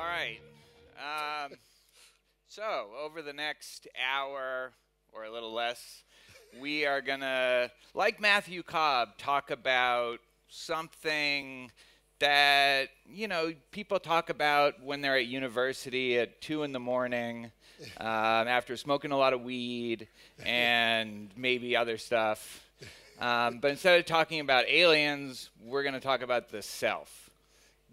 All right. Um, so, over the next hour or a little less, we are going to, like Matthew Cobb, talk about something that, you know, people talk about when they're at university at 2 in the morning um, after smoking a lot of weed and maybe other stuff. Um, but instead of talking about aliens, we're going to talk about the self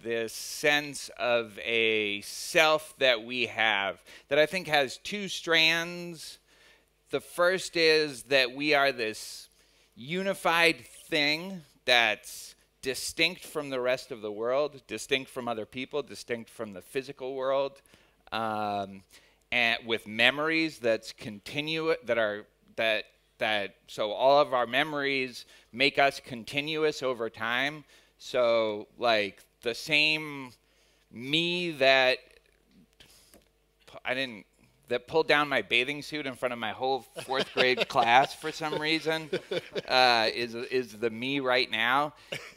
this sense of a self that we have that I think has two strands. The first is that we are this unified thing that's distinct from the rest of the world, distinct from other people, distinct from the physical world, um, and with memories that's continuous that are that that so all of our memories make us continuous over time. So like the same me that I didn't that pulled down my bathing suit in front of my whole fourth grade class for some reason uh, is is the me right now,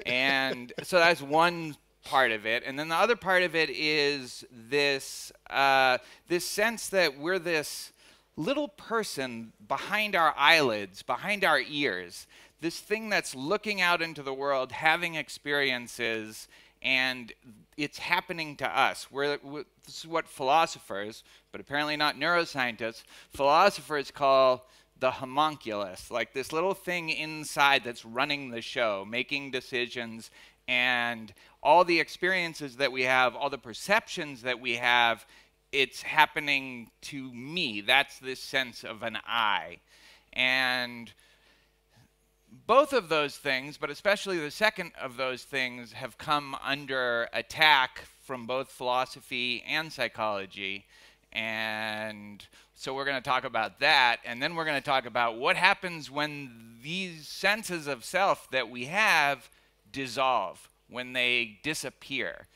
and so that's one part of it, and then the other part of it is this uh, this sense that we're this little person behind our eyelids, behind our ears, this thing that's looking out into the world, having experiences, and it's happening to us. We're, we're, this is what philosophers, but apparently not neuroscientists, philosophers call the homunculus, like this little thing inside that's running the show, making decisions, and all the experiences that we have, all the perceptions that we have, it's happening to me. That's this sense of an I. And both of those things, but especially the second of those things, have come under attack from both philosophy and psychology. And so we're going to talk about that. And then we're going to talk about what happens when these senses of self that we have dissolve, when they disappear,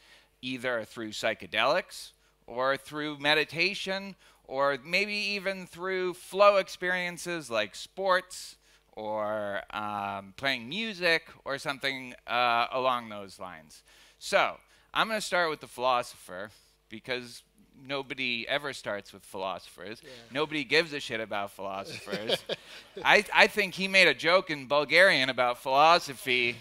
either through psychedelics or through meditation or maybe even through flow experiences like sports or um, playing music or something uh, along those lines. So I'm going to start with the philosopher because nobody ever starts with philosophers. Yeah. Nobody gives a shit about philosophers. I, I think he made a joke in Bulgarian about philosophy,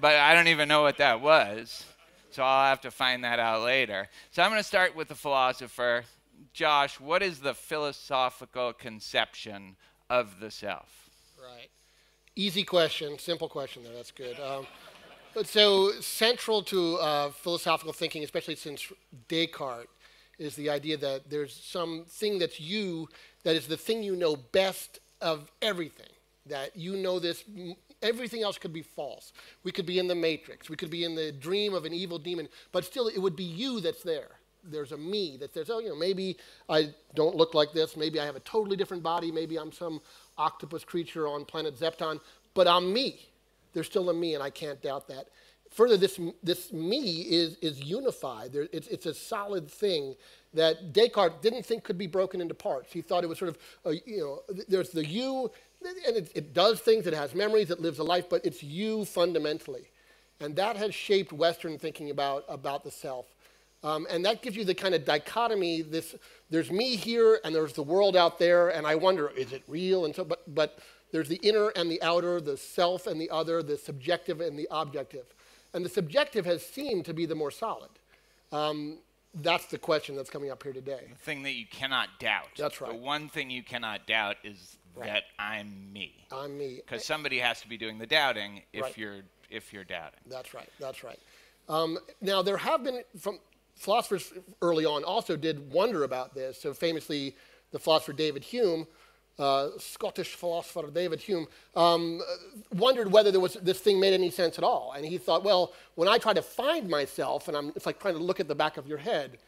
but I don't even know what that was. So I'll have to find that out later. So I'm going to start with the philosopher. Josh, what is the philosophical conception of the self? Right. Easy question, simple question there. That's good. Um, but so central to uh, philosophical thinking, especially since Descartes, is the idea that there's something that's you that is the thing you know best of everything. That you know this, everything else could be false. We could be in the matrix, we could be in the dream of an evil demon, but still it would be you that's there. There's a me that says, oh, you know, maybe I don't look like this, maybe I have a totally different body, maybe I'm some octopus creature on planet Zepton, but I'm me. There's still a me, and I can't doubt that. Further, this, this me is, is unified. There, it's, it's a solid thing that Descartes didn't think could be broken into parts. He thought it was sort of, a, you know, there's the you, and it, it does things, it has memories, it lives a life, but it's you fundamentally. And that has shaped Western thinking about, about the self. Um, and that gives you the kind of dichotomy this, there's me here and there's the world out there, and I wonder, is it real? And so, but, but there's the inner and the outer, the self and the other, the subjective and the objective. And the subjective has seemed to be the more solid. Um, that's the question that's coming up here today. The thing that you cannot doubt. That's right. The one thing you cannot doubt is right. that I'm me. I'm me. Because somebody has to be doing the doubting if right. you're if you're doubting. That's right. That's right. Um, now there have been from philosophers early on also did wonder about this. So famously, the philosopher David Hume, uh, Scottish philosopher David Hume, um, wondered whether there was, this thing made any sense at all. And he thought, well, when I try to find myself, and I'm, it's like trying to look at the back of your head,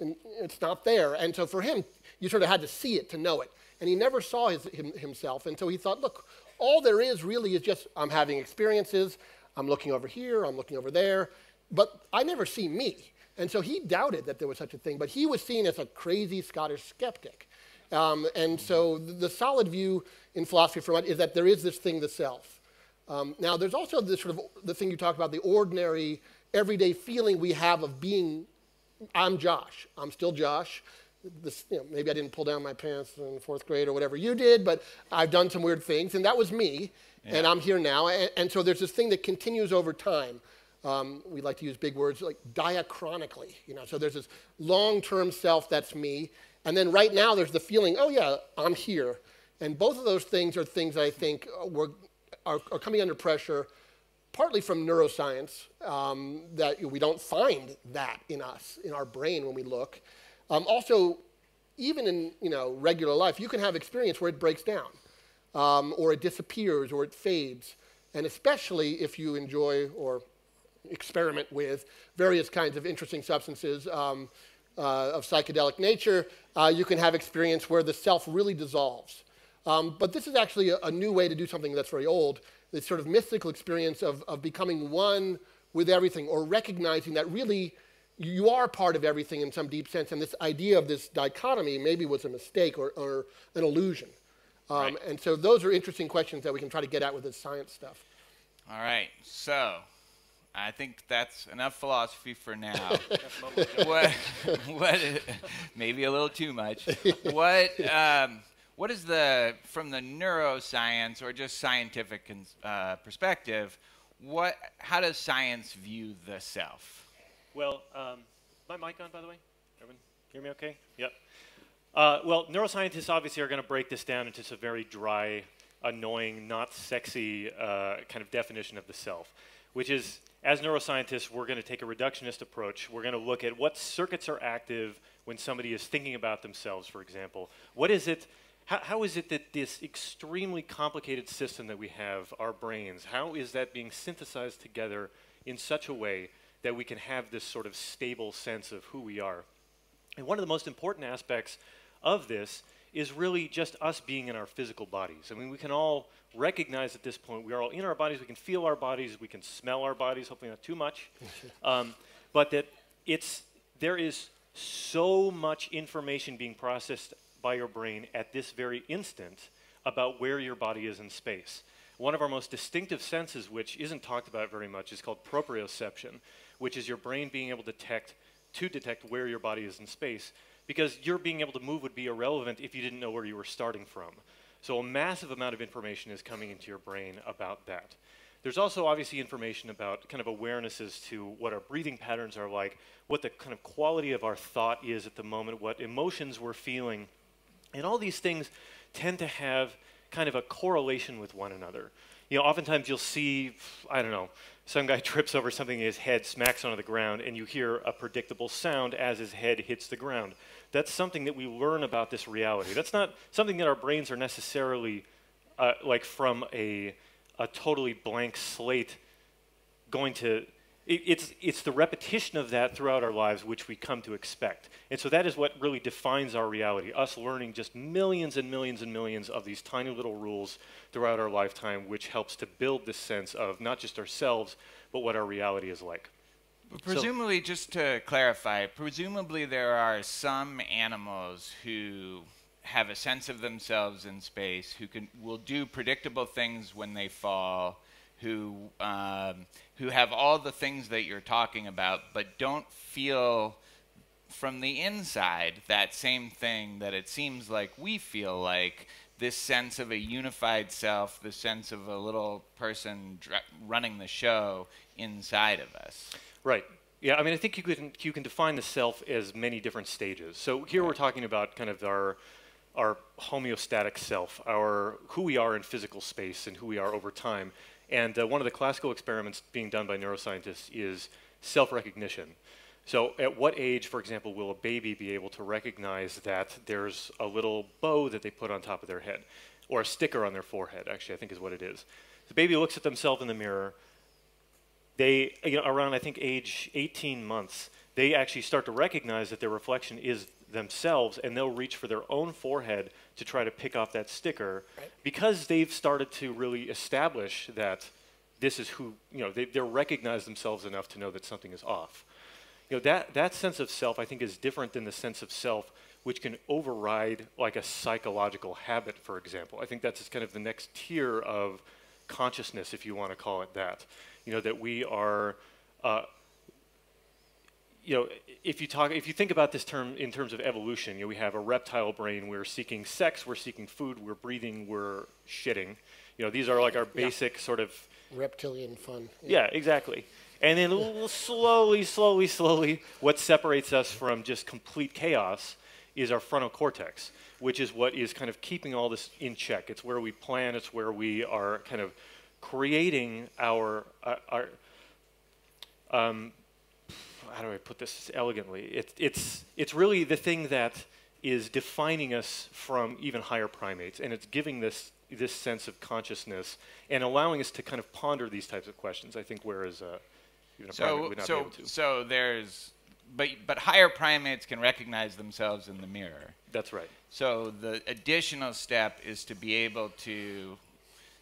and it's not there. And so for him, you sort of had to see it to know it. And he never saw his, him, himself. And so he thought, look, all there is really is just I'm having experiences. I'm looking over here, I'm looking over there, but I never see me. And so he doubted that there was such a thing, but he was seen as a crazy Scottish skeptic. Um, and so the, the, solid view in philosophy for is that there is this thing, the self. Um, now, there's also this sort of the thing you talk about, the ordinary, everyday feeling we have of being I'm Josh. I'm still Josh. This, you know, maybe I didn't pull down my pants in fourth grade or whatever you did, but I've done some weird things, and that was me, yeah. and I'm here now. And, and, so there's this thing that continues over time. Um, we like to use big words like diachronically, you know. So there's this long-term self that's me, and then right now there's the feeling, oh yeah, I'm here. And both of those things are things I think were, are, are coming under pressure partly from neuroscience, um, that we don't find that in us, in our brain when we look. Um, also, even in you know, regular life, you can have experience where it breaks down, um, or it disappears, or it fades. And especially if you enjoy or experiment with various kinds of interesting substances um, uh, of psychedelic nature, uh, you can have experience where the self really dissolves. Um, but this is actually a, a, new way to do something that's very old, this sort of mystical experience of, of becoming one with everything or recognizing that really you are part of everything in some deep sense. And this idea of this dichotomy maybe was a mistake or, or an illusion. Um, right. And so those are interesting questions that we can try to get at with this science stuff. All right. So I think that's enough philosophy for now. what, what, maybe a little too much. What, um, what is the from the neuroscience or just scientific uh, perspective? What how does science view the self? Well, um, my mic on by the way. Everyone hear me okay? Yep. Uh, well, neuroscientists obviously are going to break this down into some very dry, annoying, not sexy uh, kind of definition of the self, which is, as neuroscientists, we're going to take a reductionist approach. We're going to look at what circuits are active when somebody is thinking about themselves, for example. What is it how, how is it that this extremely complicated system that we have, our brains, how is that being synthesized together in such a way that we can have this sort of stable sense of who we are? And one of the most important aspects of this is really just us being in our physical bodies. I mean, we can all recognize at this point we are all in our bodies, we can feel our bodies, we can smell our bodies, hopefully not too much, um, but that it's, there is so much information being processed by your brain at this very instant about where your body is in space. One of our most distinctive senses, which isn't talked about very much, is called proprioception, which is your brain being able to detect, to detect where your body is in space. Because your being able to move would be irrelevant if you didn't know where you were starting from. So a massive amount of information is coming into your brain about that. There's also obviously information about kind of awarenesses to what our breathing patterns are like, what the kind of quality of our thought is at the moment, what emotions we're feeling, and all these things tend to have kind of a correlation with one another. You know, oftentimes you'll see, I don't know, some guy trips over something and his head smacks onto the ground, and you hear a predictable sound as his head hits the ground. That's something that we learn about this reality. That's not something that our brains are necessarily uh, like from a, a totally blank slate going to it, it's, it's the repetition of that throughout our lives which we come to expect. And so that is what really defines our reality, us learning just millions and millions and millions of these tiny little rules throughout our lifetime, which helps to build this sense of not just ourselves, but what our reality is like. Presumably, so, just to clarify, presumably there are some animals who have a sense of themselves in space, who can will do predictable things when they fall, who um, who have all the things that you're talking about, but don't feel from the inside that same thing that it seems like we feel like this sense of a unified self, the sense of a little person running the show inside of us. Right. Yeah, I mean, I think you can you can define the self as many different stages. So here we're talking about kind of our our homeostatic self, our who we are in physical space and who we are over time. And uh, one of the classical experiments being done by neuroscientists is self-recognition. So at what age, for example, will a baby be able to recognize that there's a little bow that they put on top of their head, or a sticker on their forehead, actually, I think is what it is. The baby looks at themselves in the mirror. They, you know, around, I think, age 18 months, they actually start to recognize that their reflection is themselves and they'll reach for their own forehead to try to pick off that sticker right. because they've started to really establish that this is who, you know, they, they're recognized themselves enough to know that something is off. You know, that, that sense of self, I think, is different than the sense of self which can override like a psychological habit, for example. I think that's kind of the next tier of consciousness, if you want to call it that. You know, that we are uh, you know, if you talk, if you think about this term in terms of evolution, you know, we have a reptile brain. We're seeking sex. We're seeking food. We're breathing. We're shitting. You know, these are like our basic sort of Reptilian fun. yeah, exactly. And then slowly, slowly, slowly, what separates us from just complete chaos is our frontal cortex, which is what is kind of keeping all this in check. It's where we plan. It's where we are kind of creating our uh, our. Um, how do I put this elegantly? It, it's it's really the thing that is defining us from even higher primates, and it's giving this this sense of consciousness and allowing us to kind of ponder these types of questions. I think whereas uh, even a primate So would not be able to. so there's but but higher primates can recognize themselves in the mirror. That's right. So the additional step is to be able to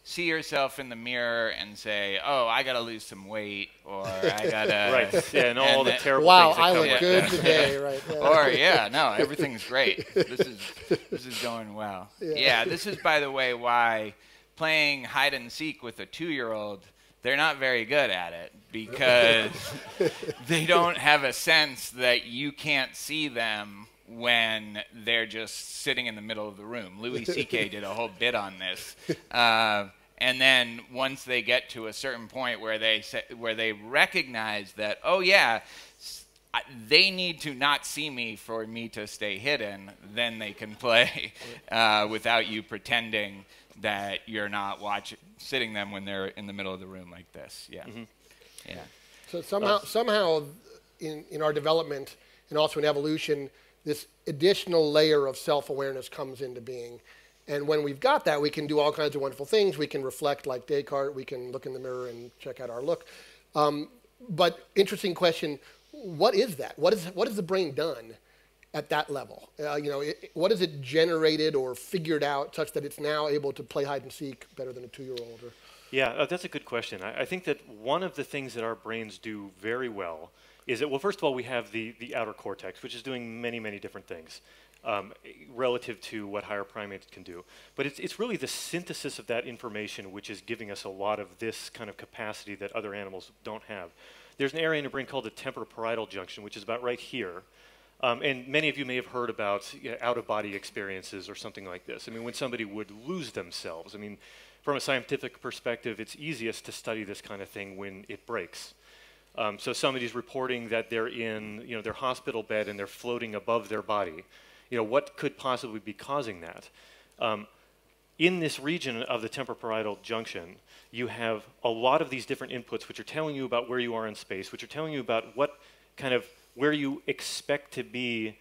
see yourself in the mirror and say, "Oh, I got to lose some weight," or "I got to." right. Yeah, and all and the then- terrible Wow, things that I come look with good that. today, right? Yeah. or yeah, no, everything's great. This is this is going well. Yeah. this is by the way why playing hide and seek with a two-year-old they're not very good at it because they don't have a sense that you can't see them when they're just sitting in the middle of the room. Louis C.K. did a whole bit on this. Uh, and then once they get to a certain point where they say, where they recognize that, oh yeah, they need to not see me for me to stay hidden, then they can play uh, without you pretending that you're not watching, sitting them when they're in the middle of the room like this. Yeah, yeah. So somehow, somehow, in, in our development and also in evolution, this additional layer of self-awareness comes into being. And when we've got that, we can do all kinds of wonderful things. We can reflect like Descartes. We can look in the mirror and check out our look. Um, but interesting question: What is that? What is what has the brain done at that level? Uh, you know, it, what has it generated or figured out such that it's now able to play hide and seek better than a two-year-old? Yeah, uh, that's a good question. I, I think that one of the things that our brains do very well is that, well, first of all, we have the, the outer cortex, which is doing many, many different things um, relative to what higher primates can do. But it's, it's really the synthesis of that information which is giving us a lot of this kind of capacity that other animals don't have. There's an area in the brain called the temporoparietal junction, which is about right here. Um, and many of you may have heard about you know, out-of-body experiences or something like this. I mean, when somebody would lose themselves. I mean, from a scientific perspective, it's easiest to study this kind of thing when it breaks. Um, so somebody's reporting that they're in, you know, their hospital bed and they're floating above their body. You know, what could possibly be causing that? Um, in this region of the temporoparietal junction, you have a lot of these different inputs which are telling you about where you are in space, which are telling you about what kind of where you expect to be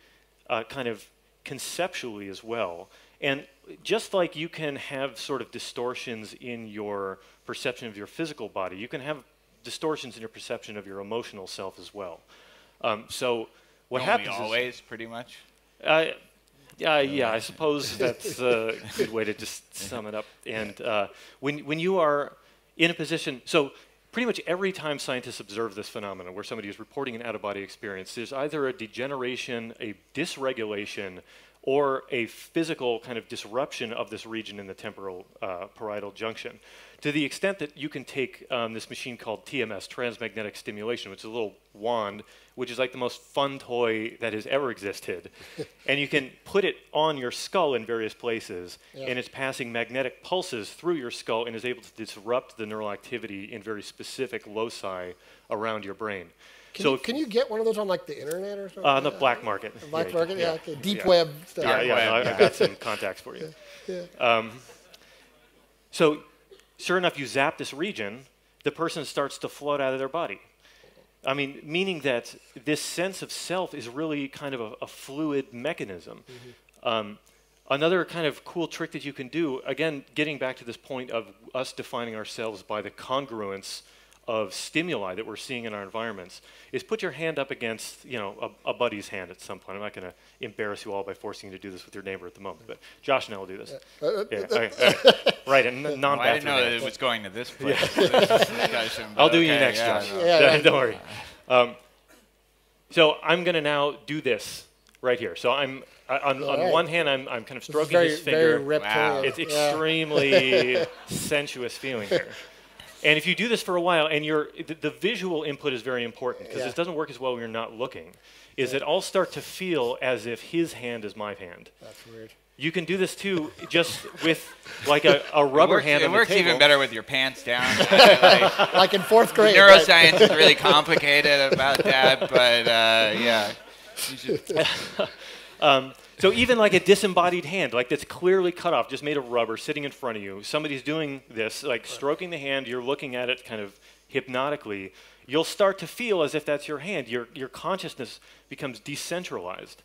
uh, kind of conceptually as well. And just like you can have sort of distortions in your perception of your physical body, you can have distortions in your perception of your emotional self as well. Um, so what Don't happens we is always, pretty much. uh, yeah, yeah, I suppose that's a good way to just sum it up. And uh, when, when you are in a position, so pretty much every time scientists observe this phenomenon where somebody is reporting an out of body experience, there's either a degeneration, a dysregulation, or a physical kind of disruption of this region in the temporal uh, parietal junction. To the extent that you can take um, this machine called TMS, transmagnetic stimulation, which is a little wand, which is like the most fun toy that has ever existed, and you can put it on your skull in various places, Yeah. and it's passing magnetic pulses through your skull and is able to disrupt the neural activity in very specific loci around your brain. Can, so you, can you get one of those on like the internet or something? uh, the black market. Black Yeah, market, yeah, yeah. okay. deep Yeah. web stuff. Yeah, yeah, no, yeah. I've got some contacts for you. Um, so, sure enough, you zap this region, the person starts to float out of their body. I mean, meaning that this sense of self is really kind of a, a fluid mechanism. Um, another kind of cool trick that you can do, again, getting back to this point of us defining ourselves by the congruence of stimuli that we're seeing in our environments, is put your hand up against, you know, a, a buddy's hand at some point. I'm not going to embarrass you all by forcing you to do this with your neighbor at the moment, but Josh and I will do this. Uh, Yeah, okay, okay. right, and Well, I didn't know that it was going to this place. this I'll but do you next, yeah, Josh. no. Yeah, don't, yeah. worry. Um, so I'm going to now do this right here. So I'm I- on, on All right. one hand, I'm, I'm kind of stroking very, his very finger. reptilian. Wow. it's Yeah. extremely sensuous feeling here. And if you do this for a while, and you're, the, the visual input is very important because Yeah. this doesn't work as well when you're not looking, is that I'll start to feel as if his hand is my hand. That's weird. You can do this too, just with like a, a rubber it works, hand it on works the table. even better with your pants down. Like, Like in fourth grade. right? neuroscience is really complicated about that, but uh, yeah. Um, so even like a disembodied hand, like that's clearly cut off, just made of rubber, sitting in front of you. Somebody's doing this, like stroking the hand. You're looking at it kind of hypnotically. You'll start to feel as if that's your hand. Your your consciousness becomes decentralized.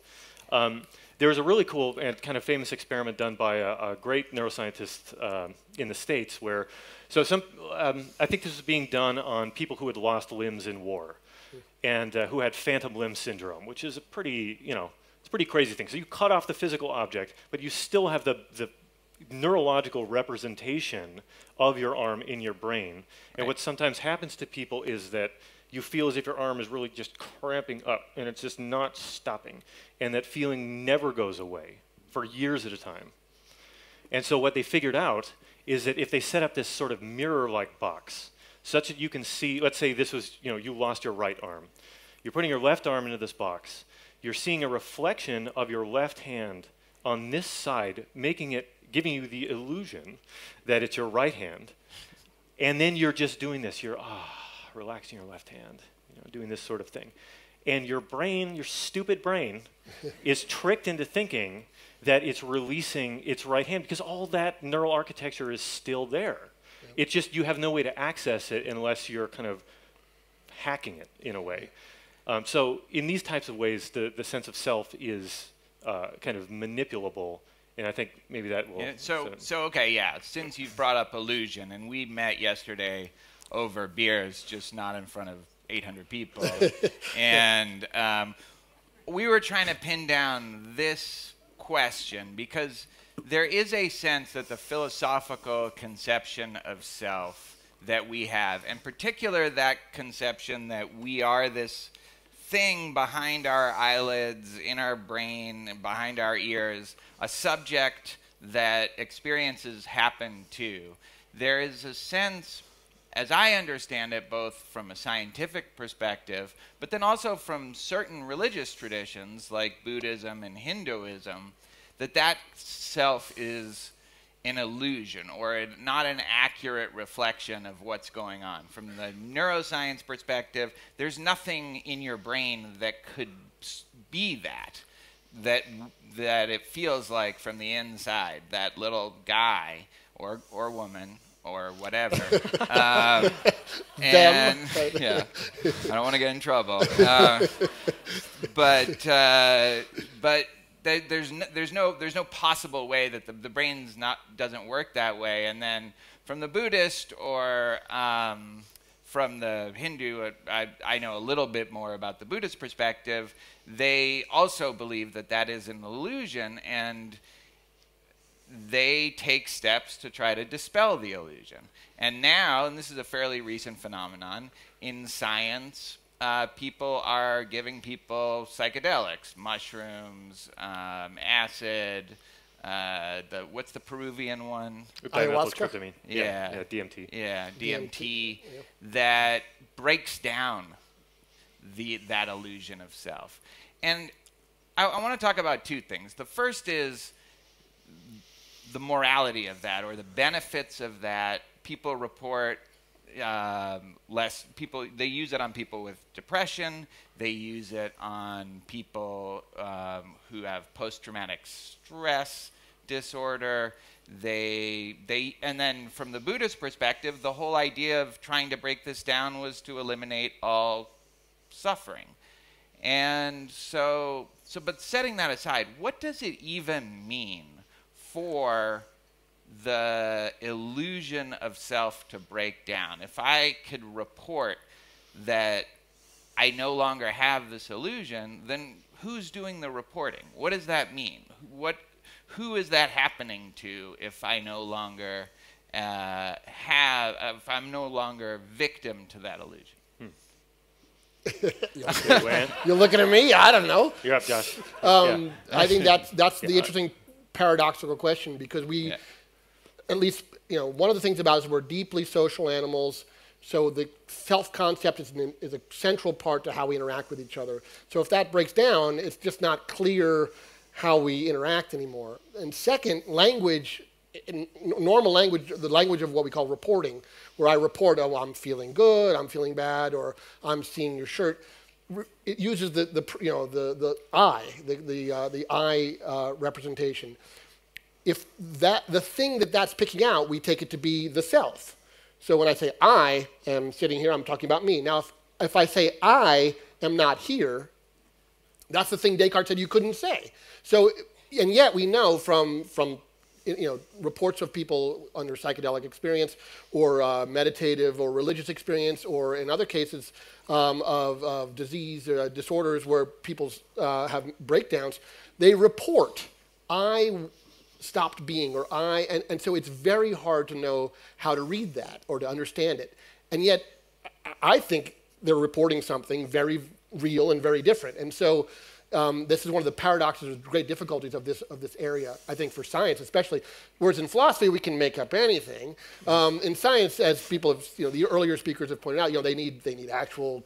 Um, there was a really cool and kind of famous experiment done by a, a great neuroscientist um, in the states, where so some um, I think this was being done on people who had lost limbs in war and uh, who had phantom limb syndrome, which is a pretty, you know, it's a pretty crazy thing. So you cut off the physical object, but you still have the, the neurological representation of your arm in your brain. And what sometimes happens to people is that you feel as if your arm is really just cramping up and it's just not stopping. And that feeling never goes away for years at a time. And so what they figured out is that if they set up this sort of mirror-like box, such that you can see, let's say this was, you know, you lost your right arm. You're putting your left arm into this box. You're seeing a reflection of your left hand on this side, making it, giving you the illusion that it's your right hand. And then you're just doing this. You're ah, relaxing your left hand, you know, doing this sort of thing. And your brain, your stupid brain, is tricked into thinking that it's releasing its right hand because all that neural architecture is still there. It's just you have no way to access it unless you're kind of hacking it in a way. Um, so in these types of ways, the, the sense of self is uh, kind of manipulable, and I think maybe that will. Yeah, so, so okay, yeah. Since you've brought up illusion, and we met yesterday over beers, just not in front of 800 people, and um, we were trying to pin down this question because there is a sense that the philosophical conception of self that we have, in particular, that conception that we are this thing behind our eyelids, in our brain, behind our ears, a subject that experiences happen to. There is a sense, as I understand it, both from a scientific perspective, but then also from certain religious traditions like Buddhism and Hinduism, that that self is an illusion or a, not an accurate reflection of what's going on. From the neuroscience perspective, there's nothing in your brain that could be that. That that it feels like from the inside, that little guy or or woman or whatever. um, and yeah, I don't want to get in trouble. Uh, but uh, but th- there's no, there's no there's no possible way that the, the brain's not doesn't work that way. And then from the Buddhist or um, from the Hindu, uh, I, I know a little bit more about the Buddhist perspective. They also believe that that is an illusion, and they take steps to try to dispel the illusion. And now, and this is a fairly recent phenomenon, in science, uh, people are giving people psychedelics, mushrooms, um, acid. Uh, the what's the Peruvian one? Ayahuasca? Dimethyltryptamine. Yeah. yeah, DMT. Yeah, DMT, DMT, that breaks down the that illusion of self. And I, I want to talk about two things. The first is the morality of that or the benefits of that. People report um, less people. They use it on people with depression. They use it on people um, who have post-traumatic stress disorder. They they and then from the Buddhist perspective, the whole idea of trying to break this down was to eliminate all suffering. And so so but setting that aside, what does it even mean for the illusion of self to break down? If I could report that I no longer have this illusion, then who's doing the reporting? What does that mean? What who is that happening to if I no longer uh, have if I'm no longer victim to that illusion? You're looking at me? I don't know. you're up, Josh. Um, Yeah. I think that's that's the interesting paradoxical question because we Yeah. At least, you know, one of the things about us is we're deeply social animals. So the self-concept is, an, is a central part to how we interact with each other. So if that breaks down, it's just not clear how we interact anymore. And second, language, normal language, the language of what we call reporting, where I report, oh, I'm feeling good, I'm feeling bad, or I'm seeing your shirt. It uses the, the you know, the, the I, the, the, uh, the I uh, representation. If that, the thing that that's picking out, we take it to be the self. So when I say I am sitting here, I'm talking about me. Now, if, if I say I am not here, that's the thing Descartes said you couldn't say. So, and yet we know from, from you know, reports of people under psychedelic experience or uh, meditative or religious experience or in other cases um, of, of, disease uh, disorders where people uh, have breakdowns, they report, I stopped being or I, and, and so it's very hard to know how to read that or to understand it. And yet, I think they're reporting something very real and very different. And so um, this is one of the paradoxes or great difficulties of this, of this area, I think, for science especially. Whereas in philosophy, we can make up anything. Um, in science, as people have, you know, the earlier speakers have pointed out, you know, they need, they need actual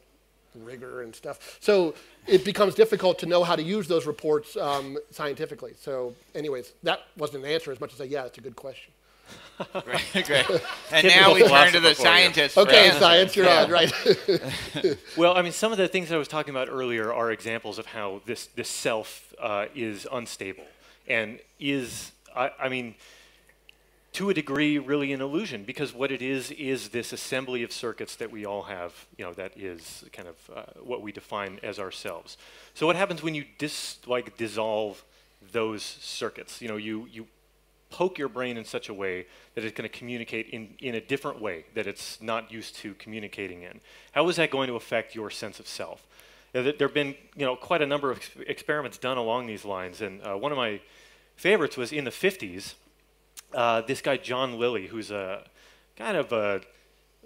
rigor and stuff. So it becomes difficult to know how to use those reports um, scientifically. So anyways, that wasn't an answer as much as a, yeah, it's a good question. great, great. And now we turn to the scientists. Okay, science, you're yeah. on, right? well, I mean, some of the things I was talking about earlier are examples of how this, this self uh, is unstable and is, I, I mean, to a degree, really an illusion because what it is is this assembly of circuits that we all have, you know, that is kind of uh, what we define as ourselves. So what happens when you dis, like dissolve those circuits? You know, you, you poke your brain in such a way that it's going to communicate in, in a different way that it's not used to communicating in. How is that going to affect your sense of self? There have been you know, quite a number of experiments done along these lines, and uh, one of my favorites was in the 50s. Uh, this guy, John Lilly, who's a kind of a,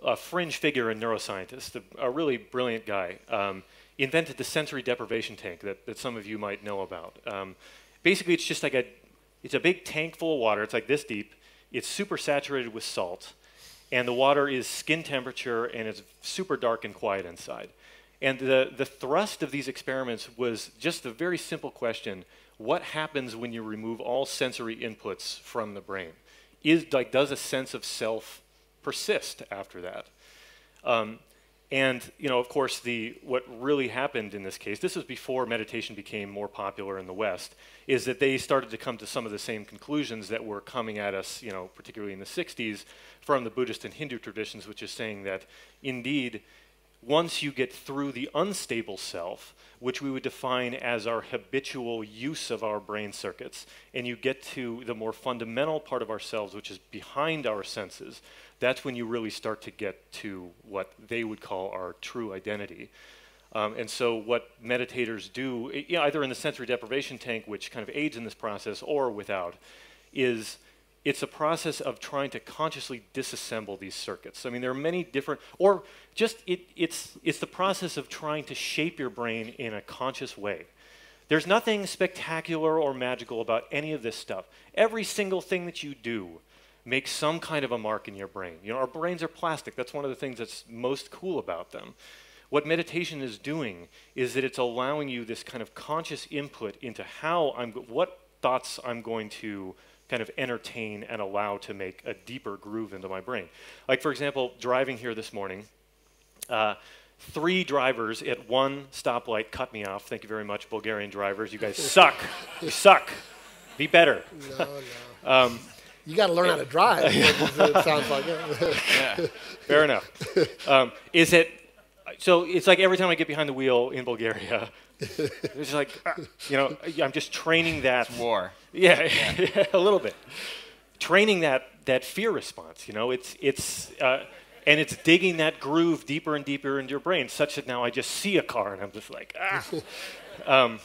a fringe figure in neuroscientist, a, a really brilliant guy, um, invented the sensory deprivation tank that, that some of you might know about. Um, basically, it's just like a it's a big tank full of water. It's like this deep. It's super saturated with salt. And the water is skin temperature and it's super dark and quiet inside. And the, the thrust of these experiments was just a very simple question what happens when you remove all sensory inputs from the brain? Is, like, does a sense of self persist after that? Um, and you know, of course, the what really happened in this case, this was before meditation became more popular in the West, is that they started to come to some of the same conclusions that were coming at us, you know, particularly in the 60s from the Buddhist and Hindu traditions, which is saying that indeed, once you get through the unstable self, which we would define as our habitual use of our brain circuits, and you get to the more fundamental part of ourselves, which is behind our senses, that's when you really start to get to what they would call our true identity. Um, and so, what meditators do, you know, either in the sensory deprivation tank, which kind of aids in this process, or without, is it's a process of trying to consciously disassemble these circuits. I mean, there are many different, or just it, it's, it's the process of trying to shape your brain in a conscious way. There's nothing spectacular or magical about any of this stuff. Every single thing that you do makes some kind of a mark in your brain. You know, our brains are plastic. That's one of the things that's most cool about them. What meditation is doing is that it's allowing you this kind of conscious input into how I'm, what thoughts I'm going to kind of entertain and allow to make a deeper groove into my brain. Like, for example, driving here this morning, uh, three drivers at one stoplight cut me off. Thank you very much, Bulgarian drivers. You guys suck. you suck. Be better. No, no. um, you got to learn how to drive. it sounds like yeah. Fair enough. Um, is it? So it's like every time I get behind the wheel in Bulgaria, it's like you know I'm just training that it's war. Yeah, yeah. a little bit. Training that that fear response. You know, it's it's. Uh, and it's digging that groove deeper and deeper into your brain, such that now I just see a car and I'm just like, ah. um,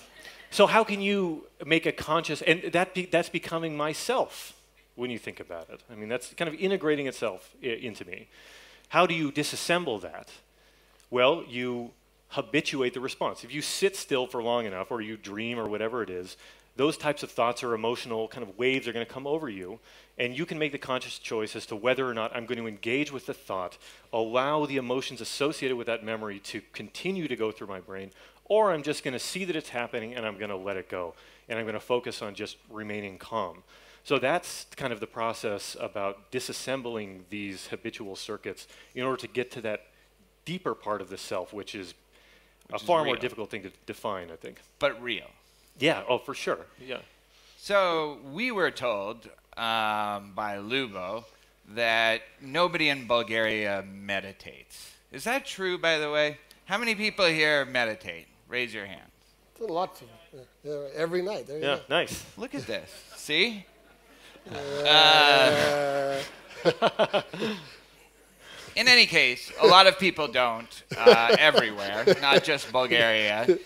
so how can you make a conscious? And that be, that's becoming myself when you think about it. I mean, that's kind of integrating itself into me. How do you disassemble that? Well, you habituate the response. If you sit still for long enough, or you dream, or whatever it is, those types of thoughts or emotional kind of waves are going to come over you. And you can make the conscious choice as to whether or not I'm going to engage with the thought, allow the emotions associated with that memory to continue to go through my brain, or I'm just going to see that it's happening and I'm going to let it go. And I'm going to focus on just remaining calm. So that's kind of the process about disassembling these habitual circuits in order to get to that deeper part of the self, which is a far more difficult thing to define, I think. But real. Yeah, oh, for sure. Yeah. So we were told um, by Lubo that nobody in Bulgaria meditates. Is that true, by the way? How many people here meditate? Raise your hand. Lots of them. Yeah, every night. There yeah, nice. Look at this. See? Uh, in any case, a lot of people don't uh, everywhere, not just Bulgaria.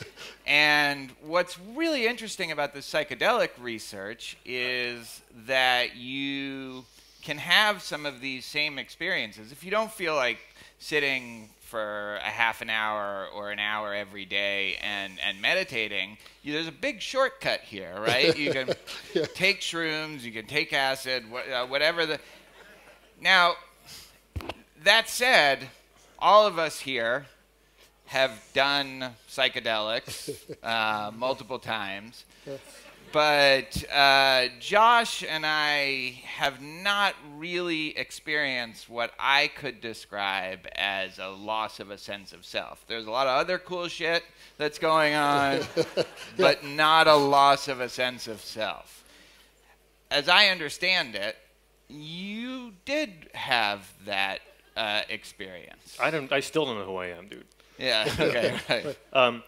And what's really interesting about the psychedelic research is that you can have some of these same experiences. If you don't feel like sitting for a half an hour or an hour every day and, and meditating, you, there's a big shortcut here, right? You can yeah. take shrooms, you can take acid, wh- uh, whatever the. Now, that said, all of us here have done psychedelics uh, multiple times. But uh, Josh and I have not really experienced what I could describe as a loss of a sense of self. There's a lot of other cool shit that's going on, but not a loss of a sense of self. As I understand it, you did have that uh, experience. I don't. I still don't know who I am, dude. Yeah. Okay. right. Um,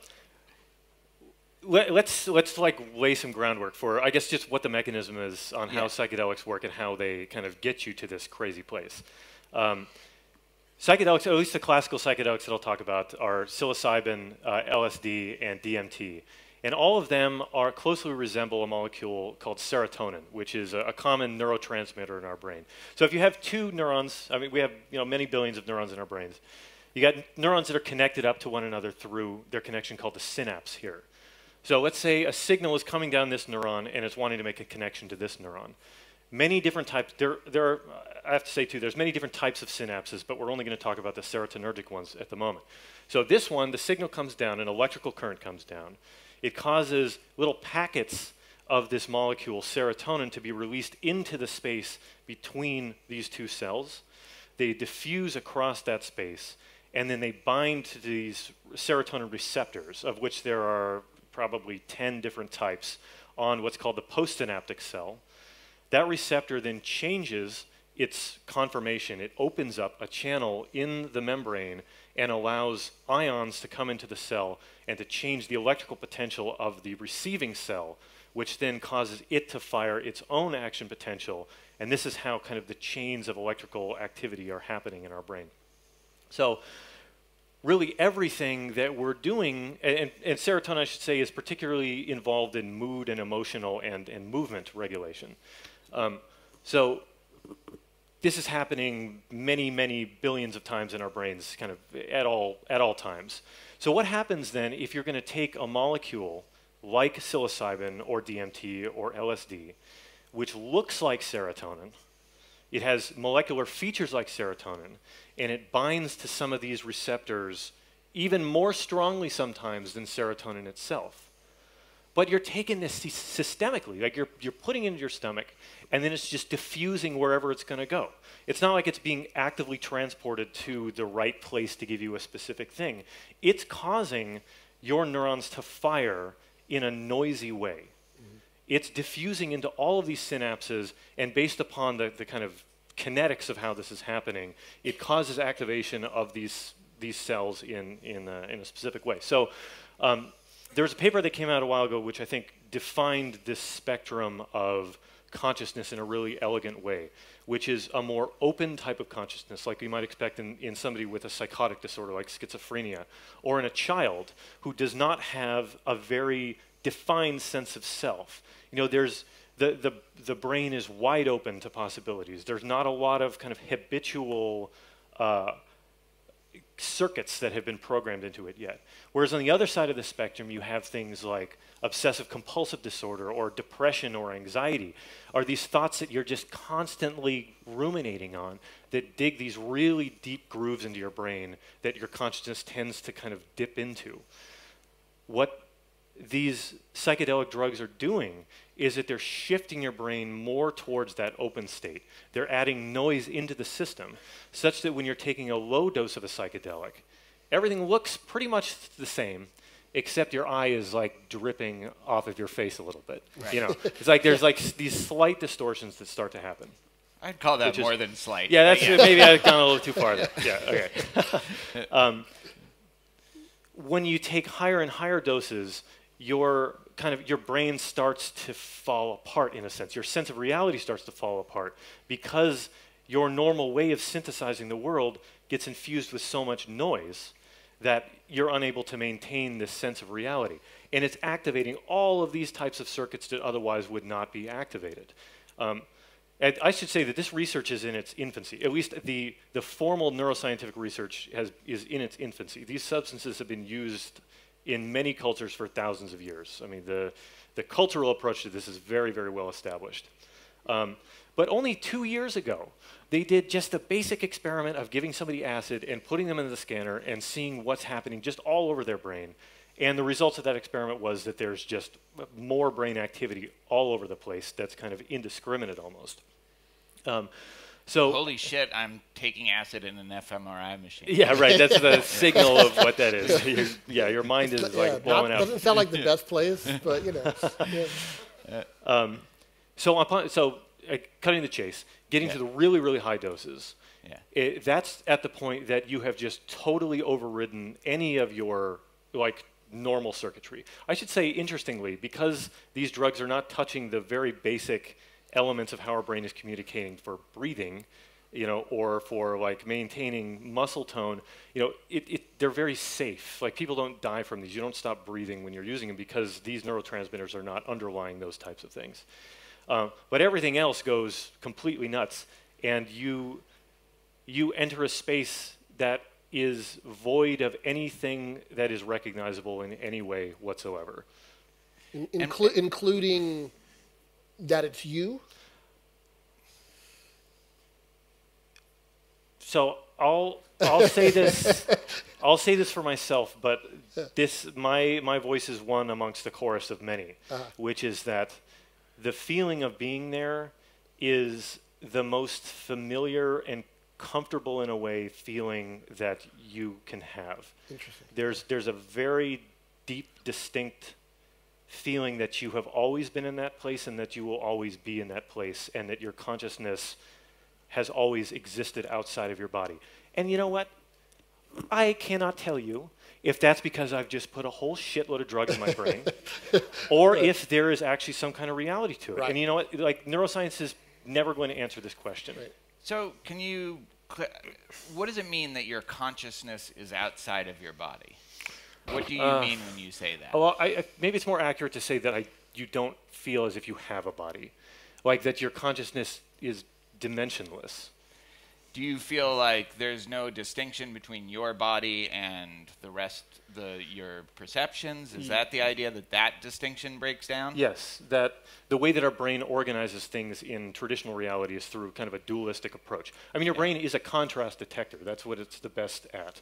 let, us let's, let's like lay some groundwork for I guess just what the mechanism is on how yeah. psychedelics work and how they kind of get you to this crazy place. Um, psychedelics, at least the classical psychedelics that I'll talk about, are psilocybin, uh, LSD, and DMT. And all of them are closely resemble a molecule called serotonin, which is a, a, common neurotransmitter in our brain. So if you have two neurons, I mean, we have you know many billions of neurons in our brains. You got neurons that are connected up to one another through their connection called the synapse here. So let's say a signal is coming down this neuron and it's wanting to make a connection to this neuron. Many different types, there, there are, I have to say too, there's many different types of synapses, but we're only going to talk about the serotonergic ones at the moment. So this one, the signal comes down, an electrical current comes down. It causes little packets of this molecule, serotonin, to be released into the space between these two cells. They diffuse across that space, and then they bind to these serotonin receptors, of which there are probably 10 different types on what's called the postsynaptic cell. That receptor then changes its conformation. It opens up a channel in the membrane and allows ions to come into the cell and to change the electrical potential of the receiving cell, which then causes it to fire its own action potential. And this is how kind of the chains of electrical activity are happening in our brain. So really everything that we're doing, and, and, serotonin, I should say, is particularly involved in mood and emotional and, and movement regulation. Um, so this is happening many, many billions of times in our brains, kind of at all, at all times. So what happens then if you're going to take a molecule like psilocybin or DMT or LSD, which looks like serotonin, it has molecular features like serotonin, and it binds to some of these receptors even more strongly sometimes than serotonin itself. But you're taking this systemically, like you're, you're putting it into your stomach, and then it's just diffusing wherever it's going to go. It's not like it's being actively transported to the right place to give you a specific thing. It's causing your neurons to fire in a noisy way. Mm-hmm. It's diffusing into all of these synapses, and based upon the, the kind of kinetics of how this is happening, it causes activation of these, these cells in, in, a, in a specific way. So um, there's a paper that came out a while ago which I think defined this spectrum of consciousness in a really elegant way, which is a more open type of consciousness, like you might expect in, in somebody with a psychotic disorder like schizophrenia, or in a child who does not have a very defined sense of self. You know, there's the, the, the brain is wide open to possibilities. There's not a lot of kind of habitual uh, circuits that have been programmed into it yet. Whereas on the other side of the spectrum, you have things like obsessive compulsive disorder or depression or anxiety are these thoughts that you're just constantly ruminating on that dig these really deep grooves into your brain that your consciousness tends to kind of dip into. What these psychedelic drugs are doing is that they're shifting your brain more towards that open state. They're adding noise into the system such that when you're taking a low dose of a psychedelic, everything looks pretty much the same except your eye is like dripping off of your face a little bit. Right. You know, it's like there's like these slight distortions that start to happen. I'd call that more than slight. Yeah, that's yeah. maybe I've gone a little too far. There. Yeah, okay. um, when you take higher and higher doses, your kind of your brain starts to fall apart in a sense. Your sense of reality starts to fall apart because your normal way of synthesizing the world gets infused with so much noise that you're unable to maintain this sense of reality. And it's activating all of these types of circuits that otherwise would not be activated. Um, I should say that this research is in its infancy. At least the, the formal neuroscientific research has, is in its infancy. These substances have been used in many cultures for thousands of years. I mean, the, the cultural approach to this is very, very well established. Um, but only two years ago, they did just a basic experiment of giving somebody acid and putting them in the scanner and seeing what's happening just all over their brain. And the results of that experiment was that there's just more brain activity all over the place that's kind of indiscriminate almost. Um, so holy shit, I'm taking acid in an fMRI machine. Yeah, right. That's the signal of what that is. yeah, your mind is like yeah, blowing out. Doesn't sound like the best place, but you know. Yeah. Um, so upon so uh, cutting the chase, getting yeah. to the really really high doses. Yeah. It, that's at the point that you have just totally overridden any of your like normal circuitry. I should say, interestingly, because these drugs are not touching the very basic elements of how our brain is communicating for breathing, you know, or for like maintaining muscle tone, you know, it, it, they're very safe. Like people don't die from these. You don't stop breathing when you're using them because these neurotransmitters are not underlying those types of things. Uh, but everything else goes completely nuts, and you you enter a space that is void of anything that is recognizable in any way whatsoever. In, inclu- including that it's you? So I'll I'll say this I'll say this for myself, but this my my voice is one amongst the chorus of many, uh-huh. which is that the feeling of being there is the most familiar and comfortable in a way feeling that you can have. Interesting. There's there's a very deep, distinct feeling that you have always been in that place and that you will always be in that place and that your consciousness has always existed outside of your body. And you know what? I cannot tell you if that's because I've just put a whole shitload of drugs in my brain or right. if there is actually some kind of reality to it. Right. And you know what? Like neuroscience is never going to answer this question. Right. So, can you what does it mean that your consciousness is outside of your body? What do you uh, mean when you say that? Well, I, I, maybe it's more accurate to say that I, you don't feel as if you have a body, like that your consciousness is dimensionless. Do you feel like there's no distinction between your body and the rest, the your perceptions? Is that the idea that that distinction breaks down? Yes, that the way that our brain organizes things in traditional reality is through kind of a dualistic approach. I mean, your yeah. brain is a contrast detector. That's what it's the best at.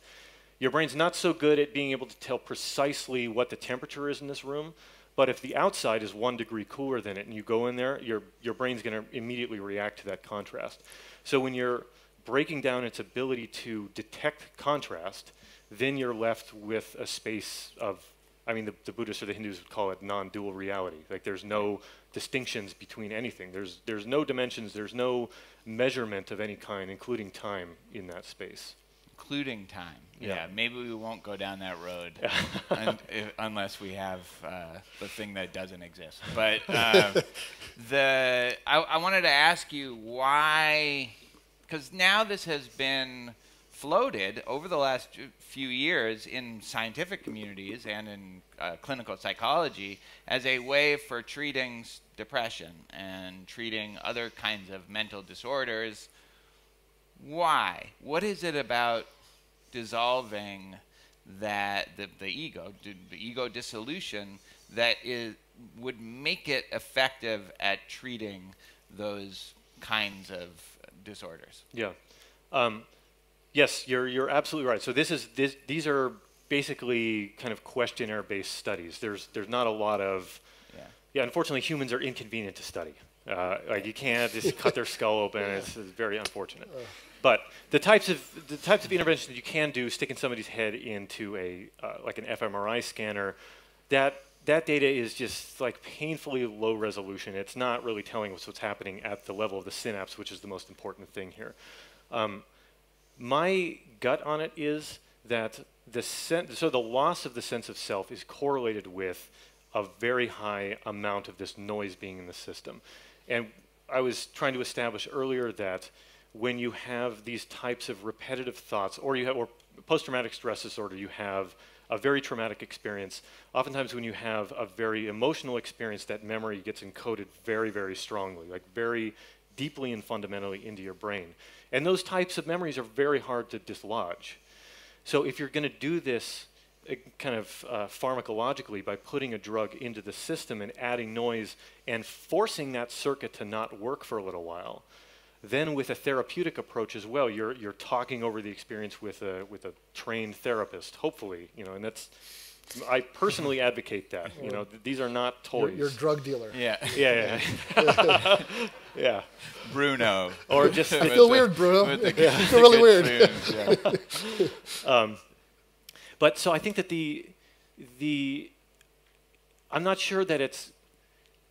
Your brain's not so good at being able to tell precisely what the temperature is in this room, but if the outside is one degree cooler than it and you go in there, your, your brain's going to immediately react to that contrast. So when you're breaking down its ability to detect contrast, then you're left with a space of, I mean, the, the Buddhists or the Hindus would call it non dual reality. Like there's no distinctions between anything, there's, there's no dimensions, there's no measurement of any kind, including time, in that space including time. Yeah. yeah. maybe we won't go down that road un- if, unless we have uh, the thing that doesn't exist. But um, the I, I wanted to ask you why, because now this has been floated over the last few years in scientific communities and in uh, clinical psychology as a way for treating depression and treating other kinds of mental disorders. Why? What is it about dissolving that the, the ego, the ego dissolution that is would make it effective at treating those kinds of disorders. Yeah. Um, yes, you're you're absolutely right. So this is this, these are basically kind of questionnaire-based studies. There's there's not a lot of yeah. yeah unfortunately, humans are inconvenient to study. Uh, like you can't just cut their skull open. Yeah. It's, it's, very unfortunate. Uh. But the types of the types of interventions you can do, sticking somebody's head into a uh, like an fMRI scanner, that that data is just like painfully low resolution. It's not really telling us what's happening at the level of the synapse, which is the most important thing here. Um, my gut on it is that the so the loss of the sense of self is correlated with a very high amount of this noise being in the system. And I was trying to establish earlier that when you have these types of repetitive thoughts, or you have or post-traumatic stress disorder, you have a very traumatic experience. Oftentimes, when you have a very emotional experience, that memory gets encoded very, very strongly, like very deeply and fundamentally into your brain. And those types of memories are very hard to dislodge. So, if you're going to do this kind of uh, pharmacologically by putting a drug into the system and adding noise and forcing that circuit to not work for a little while, then with a therapeutic approach as well, you're, you're talking over the experience with a, with a trained therapist, hopefully, you know, and that's, I personally advocate that. You know, th- these are not toys. You're, you're a drug dealer. Yeah. Yeah, yeah. yeah. Bruno. Or just. I feel weird, Bruno. I feel really weird. yeah. um, but so I think that the the I'm not sure that it's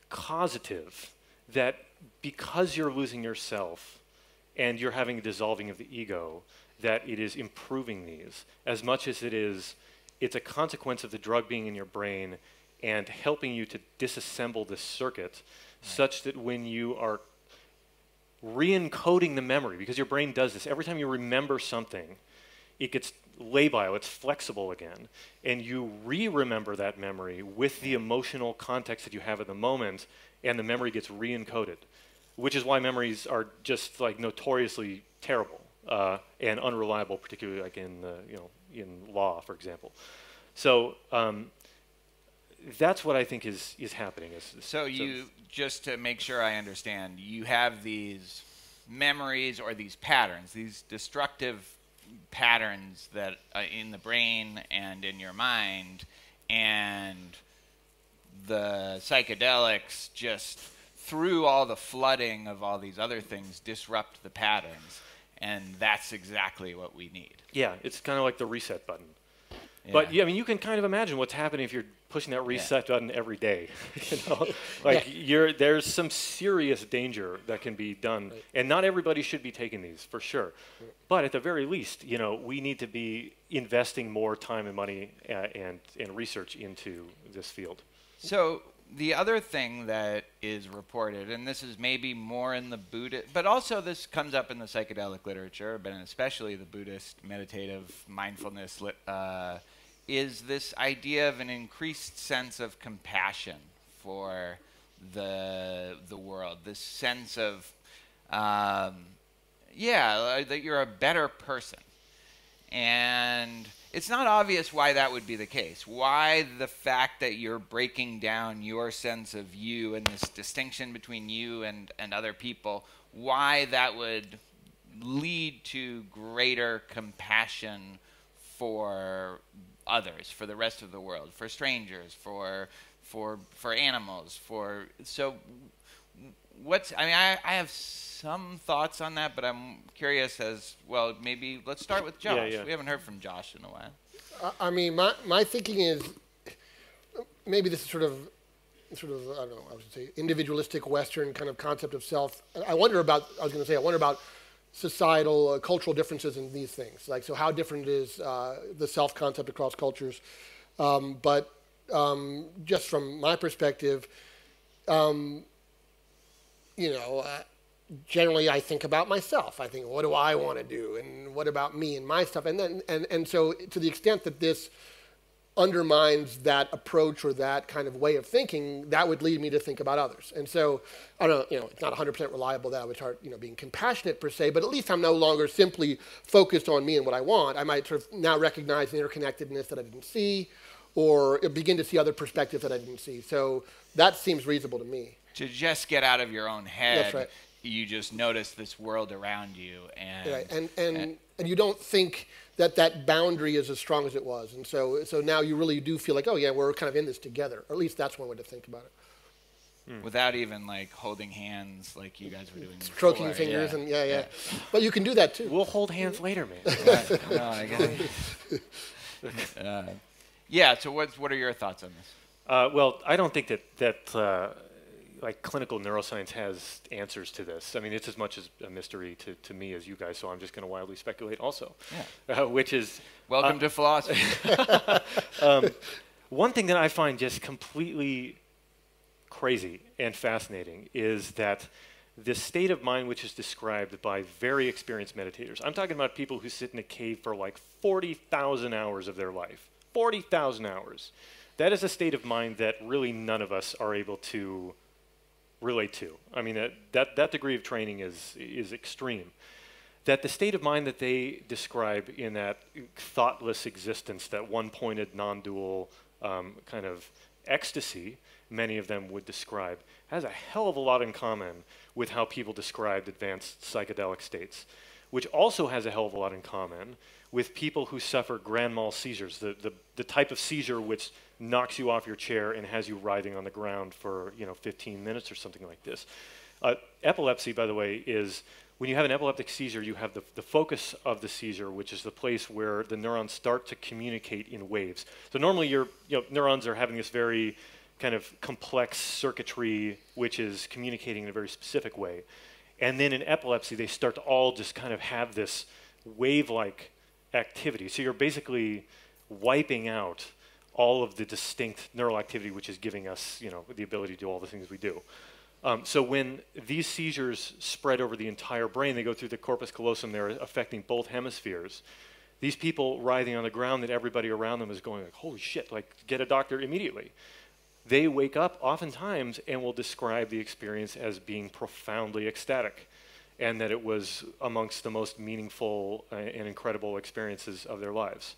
causative that because you're losing yourself and you're having a dissolving of the ego, that it is improving these as much as it is it's a consequence of the drug being in your brain and helping you to disassemble this circuit right. such that when you are re-encoding the memory because your brain does this every time you remember something it gets labile it's flexible again and you re-remember that memory with the emotional context that you have at the moment and the memory gets re-encoded which is why memories are just like notoriously terrible uh, and unreliable, particularly like in uh, you know in law, for example. So um, that's what I think is is happening. Is, so you just to make sure I understand, you have these memories or these patterns, these destructive patterns that uh, in the brain and in your mind, and the psychedelics just through all the flooding of all these other things, disrupt the patterns. And that's exactly what we need. Yeah, it's kind of like the reset button. Yeah. But yeah, I mean, you can kind of imagine what's happening if you're pushing that reset yeah. button every day. you know, like you're there's some serious danger that can be done, right. and not everybody should be taking these for sure. But at the very least, you know, we need to be investing more time and money uh, and and research into this field. So the other thing that is reported, and this is maybe more in the Buddhist, but also this comes up in the psychedelic literature, but especially the Buddhist meditative mindfulness, uh, is this idea of an increased sense of compassion for the the world. This sense of, um, yeah, that you're a better person, and it's not obvious why that would be the case. Why the fact that you're breaking down your sense of you and this distinction between you and, and other people, why that would lead to greater compassion for others, for the rest of the world, for strangers, for for for animals, for so what's I mean I, I have some thoughts on that, but I'm curious as well. Maybe let's start with Josh. Yeah, yeah. We haven't heard from Josh in a while. I mean, my my thinking is maybe this is sort of sort of I don't know I would say individualistic Western kind of concept of self. I wonder about I was going to say I wonder about societal uh, cultural differences in these things. Like so, how different is uh, the self concept across cultures? Um, but um, just from my perspective. Um, you know, uh, generally I think about myself. I think, what do I want to do, and what about me and my stuff, and then and and so to the extent that this undermines that approach or that kind of way of thinking, that would lead me to think about others. And so, I don't know, you know, it's not 100% reliable that I would start, you know, being compassionate per se, but at least I'm no longer simply focused on me and what I want. I might sort of now recognize the interconnectedness that I didn't see or begin to see other perspectives that I didn't see. So that seems reasonable to me. To just get out of your own head. That's right. You just notice this world around you, and Right. And, and, and you don't think that that boundary is as strong as it was. And so, so now you really do feel like, oh, yeah, we're kind of in this together. Or at least that's one way to think about it. without even like holding hands like you guys were doing. Stroking before, fingers yeah. and yeah, yeah, But you can do that too. We'll hold hands later, man. Right. No, I get it. Uh, yeah. So, what what are your thoughts on this? Uh, well, I don't think that that uh, like clinical neuroscience has answers to this. I mean, it's as much as a mystery to, to me as you guys. So I'm just going to wildly speculate, also. Yeah. Uh, which is Welcome to philosophy. one thing that I find just completely crazy and fascinating is that the state of mind which is described by very experienced meditators. I'm talking about people who sit in a cave for like 40,000 hours of their life. 40,000 hours. That is a state of mind that really none of us are able to relate to. I mean, that, that, that degree of training is, is extreme. That the state of mind that they describe in that thoughtless existence, that one pointed, non dual um, kind of ecstasy, many of them would describe, has a hell of a lot in common with how people described advanced psychedelic states, which also has a hell of a lot in common with people who suffer grand mal seizures, the, the, the type of seizure which knocks you off your chair and has you writhing on the ground for you know 15 minutes or something like this. Uh, epilepsy, by the way, is when you have an epileptic seizure, you have the, the focus of the seizure, which is the place where the neurons start to communicate in waves. So normally your you know, neurons are having this very kind of complex circuitry which is communicating in a very specific way. And then in epilepsy, they start to all just kind of have this wave-like activity. So you're basically wiping out all of the distinct neural activity which is giving us, you know, the ability to do all the things we do. Um, so when these seizures spread over the entire brain, they go through the corpus callosum, they're affecting both hemispheres. These people writhing on the ground that everybody around them is going like, holy shit, like get a doctor immediately. They wake up oftentimes and will describe the experience as being profoundly ecstatic and that it was amongst the most meaningful uh, and incredible experiences of their lives.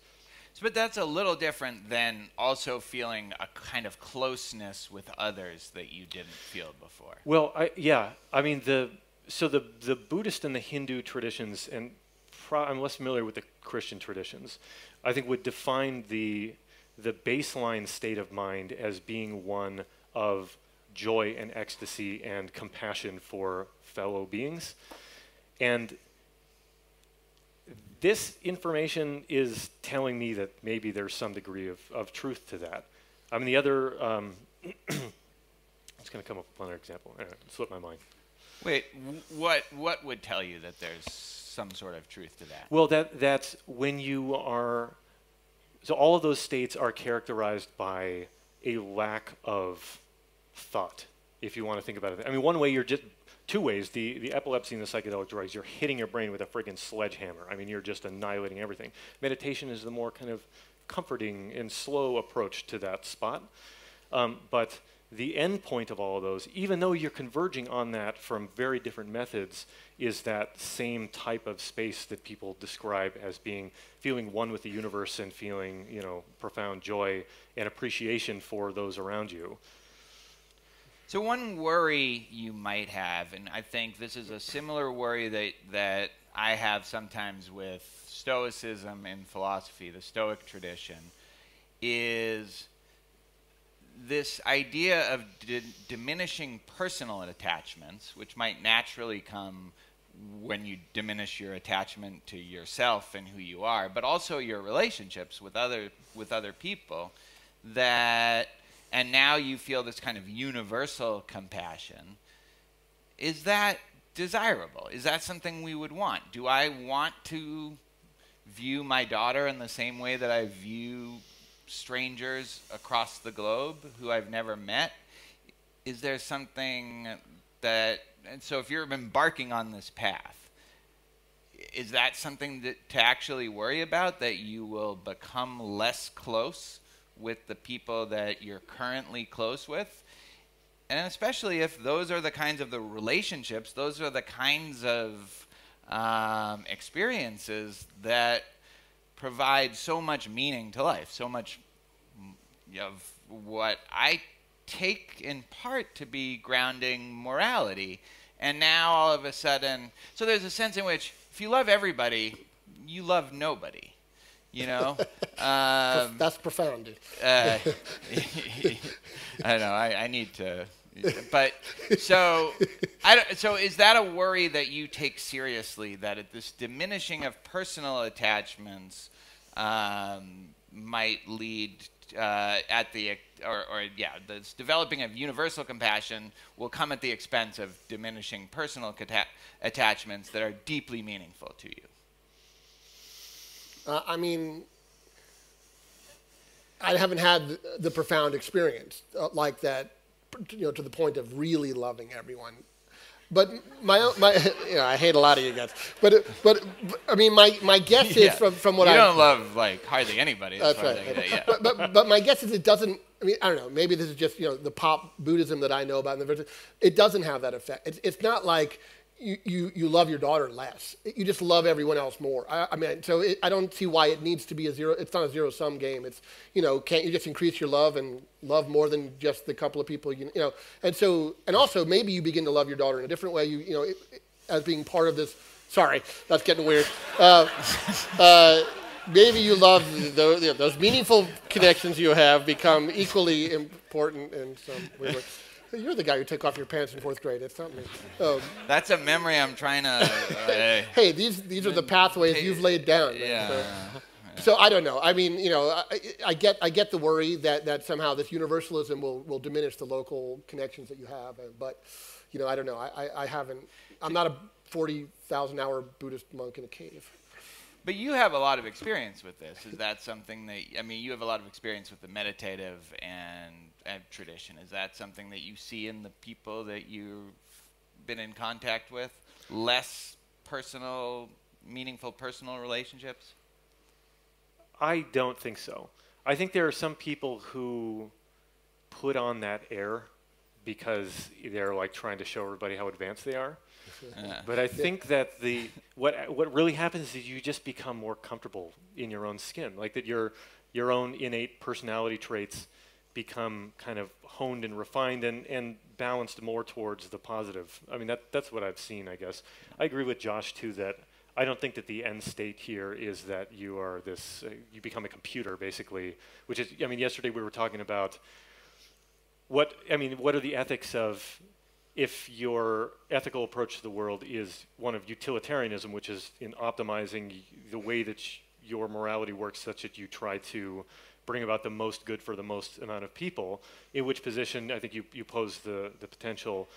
But that's a little different than also feeling a kind of closeness with others that you didn't feel before. Well, I, yeah, I mean the so the the Buddhist and the Hindu traditions, and pro- I'm less familiar with the Christian traditions. I think would define the the baseline state of mind as being one of joy and ecstasy and compassion for fellow beings, and this information is telling me that maybe there's some degree of, of truth to that. I mean, the other, um, it's going to come up with another example. It slipped my mind. Wait, what what would tell you that there's some sort of truth to that? Well, that that's when you are. So all of those states are characterized by a lack of thought. If you want to think about it, I mean, one way you're just two ways. The the epilepsy and the psychedelic drugs, you're hitting your brain with a friggin' sledgehammer. I mean, you're just annihilating everything. Meditation is the more kind of comforting and slow approach to that spot. Um, but the end point of all of those, even though you're converging on that from very different methods, is that same type of space that people describe as being feeling one with the universe and feeling, you know, profound joy and appreciation for those around you. So one worry you might have, and I think this is a similar worry that that I have sometimes with Stoicism and philosophy, the Stoic tradition, is this idea of di- diminishing personal attachments, which might naturally come when you diminish your attachment to yourself and who you are, but also your relationships with other with other people, that and now you feel this kind of universal compassion. Is that desirable? Is that something we would want? Do I want to view my daughter in the same way that I view strangers across the globe who I've never met? Is there something that, and so if you're embarking on this path, is that something that, to actually worry about that you will become less close with the people that you're currently close with. And especially if those are the kinds of the relationships, those are the kinds of um, experiences that provide so much meaning to life, so much of what I take in part to be grounding morality. And now all of a sudden, so there's a sense in which if you love everybody, you love nobody. You know, um, that's profound. Uh, I don't know. I, I need to but so I so is that a worry that you take seriously that at this diminishing of personal attachments um, might lead uh, at the or, or yeah this developing of universal compassion will come at the expense of diminishing personal attachments that are deeply meaningful to you uh, I mean, I haven't had the, profound experience uh, like that, you know, to the point of really loving everyone. But my, my, you know, I hate a lot of you guys. But, but, but I mean, my, my guess yeah. is from, from what I. You don't love like hardly anybody. That's right. yeah. but, but, but my guess is it doesn't. I mean, I don't know. Maybe this is just you know the pop Buddhism that I know about. In the it doesn't have that effect. It's, it's not like you, you, you love your daughter less. You just love everyone else more. I, I mean, so it, I don't see why it needs to be a zero. It's not a zero sum game. It's you know, can't you just increase your love and love more than just the couple of people you, you know? And so, and also maybe you begin to love your daughter in a different way. You you know, it, as being part of this. Sorry, that's getting weird. Uh, uh, maybe you love those, those meaningful connections you have become equally important in some way. You're the guy who took off your pants in fourth grade. It's not me. Um, That's a memory I'm trying to. Uh, hey, these these are the pathways you've laid down. Yeah. So, so, I don't know. I mean, you know, I, I, get I get the worry that, that somehow this universalism will, will diminish the local connections that you have. But, you know, I don't know. I, I, I haven't. I'm not a forty thousand hour Buddhist monk in a cave. But you have a lot of experience with this. Is that something that I mean? You have a lot of experience with the meditative and tradition. Is that something that you see in the people that you've been in contact with? Less personal, meaningful personal relationships? I don't think so. I think there are some people who put on that air because they're like trying to show everybody how advanced they are. Yeah. But I think that the what what really happens is you just become more comfortable in your own skin, like that your your own innate personality traits become kind of honed and refined and, and balanced more towards the positive. I mean, that, that's what I've seen, I guess. I agree with Josh, too, that I don't think that the end state here is that you are this, uh, you become a computer, basically, which is, I mean, yesterday we were talking about what, I mean, what are the ethics of if your ethical approach to the world is one of utilitarianism, which is in optimizing the way that your morality works such that you try to bring about the most good for the most amount of people, in which position I think you, you pose the, the potential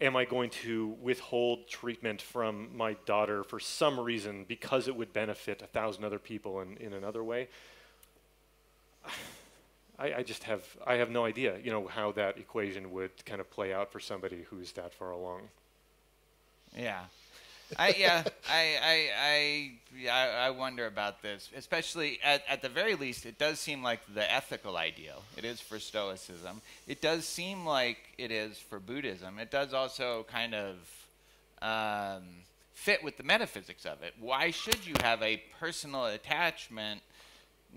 am I going to withhold treatment from my daughter for some reason because it would benefit a thousand other people in, in another way? I, I, just have I have no idea, you know, how that equation would kind of play out for somebody who's that far along. Yeah. I yeah, I I I, I wonder about this, especially at, at the very least, it does seem like the ethical ideal. It is for Stoicism. It does seem like it is for Buddhism. It does also kind of um, fit with the metaphysics of it. Why should you have a personal attachment?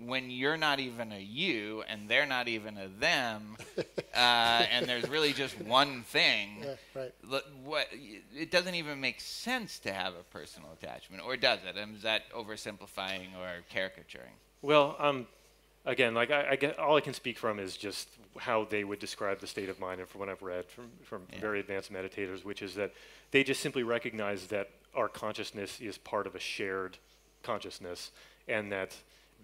When you're not even a you and they're not even a them, uh, and there's really just one thing. Yeah, right. What it doesn't even make sense to have a personal attachment, or does it? is that oversimplifying or caricaturing? Well, um, again, like I, I, get all I can speak from is just how they would describe the state of mind, and from what I've read from from yeah. very advanced meditators, which is that they just simply recognize that our consciousness is part of a shared consciousness, and that